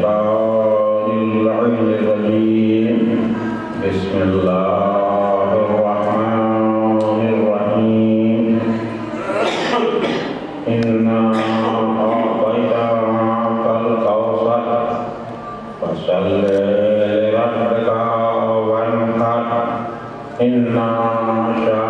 الشيطان اللعين الرجيم بسم الله الرحمن الرحيم إنا أعطيناك الكوثر فصل لربك وانحر إنا شاء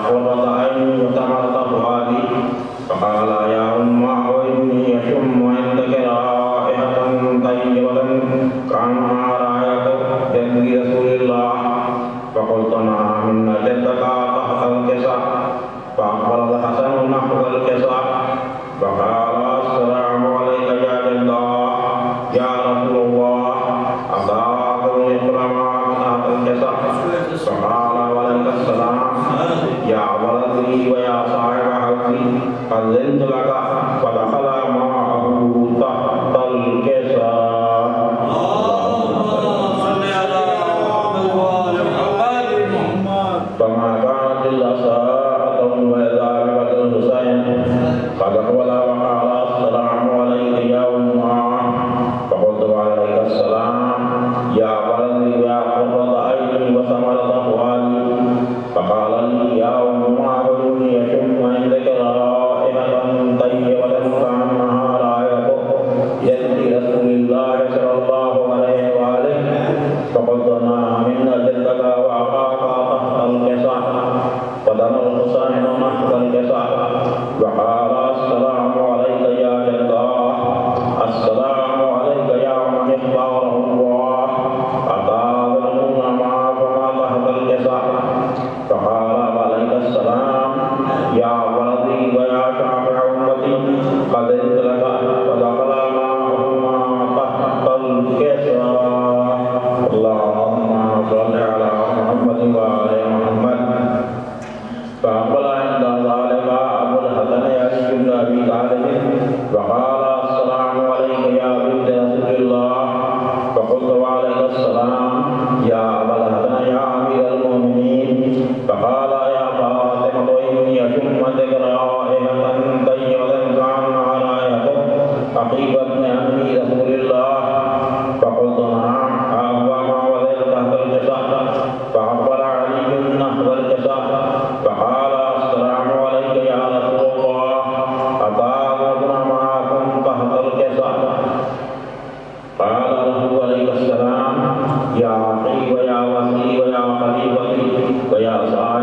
Ahora اگر ہلنے لے ya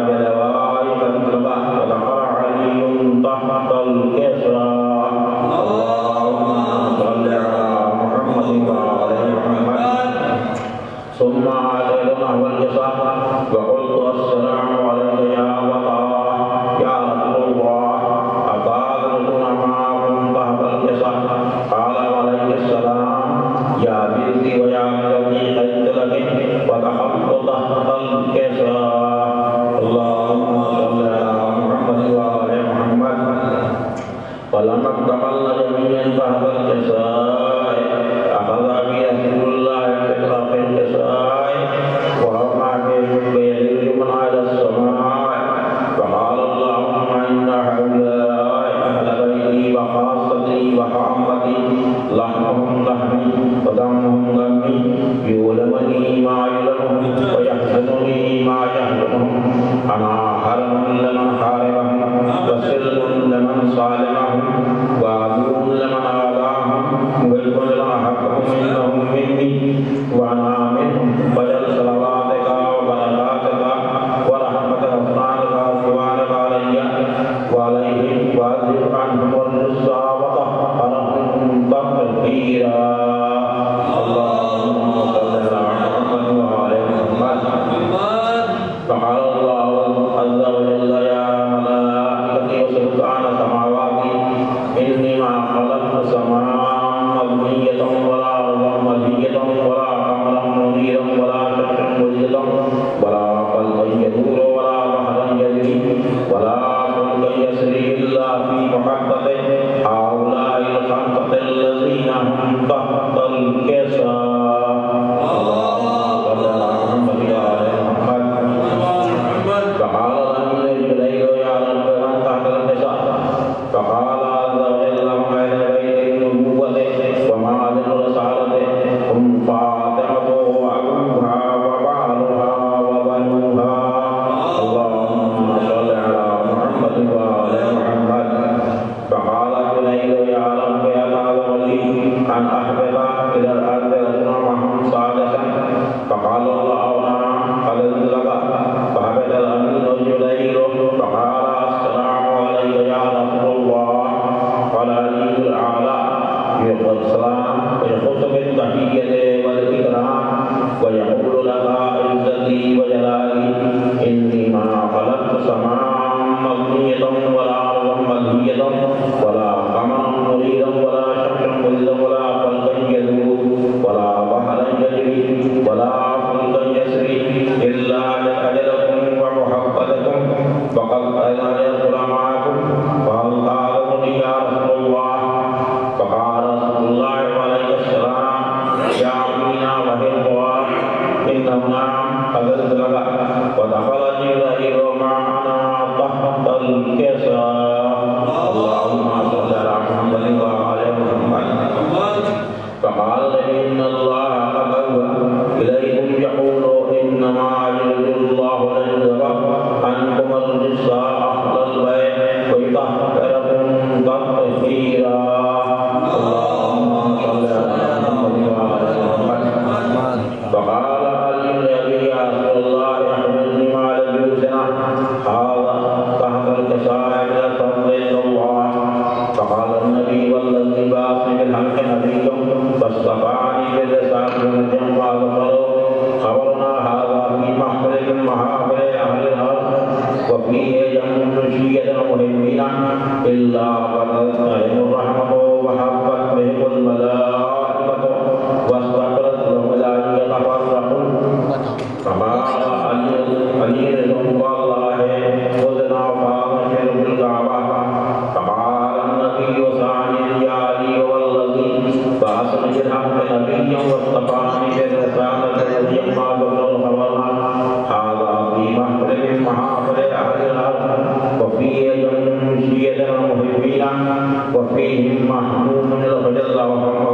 Gracias. وفيهم محمود رضي الله عنه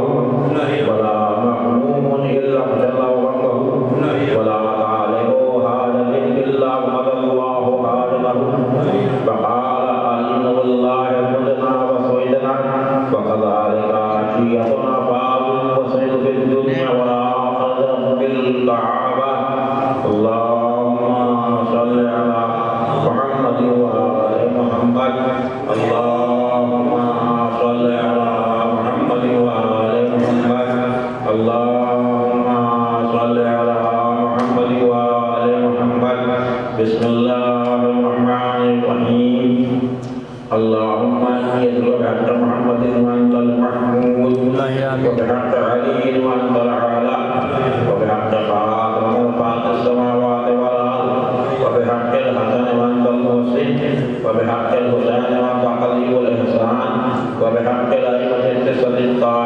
يطلق أنت محمد وأنت المحمود وبحق علي وأنت العالى وبحق خاتم وفاق السماوات والأرض وبحق الحسن وأنت المحسن وبحق الحسين وأنت قضي الإحسان وبحق الأئمة التسعة الطاعة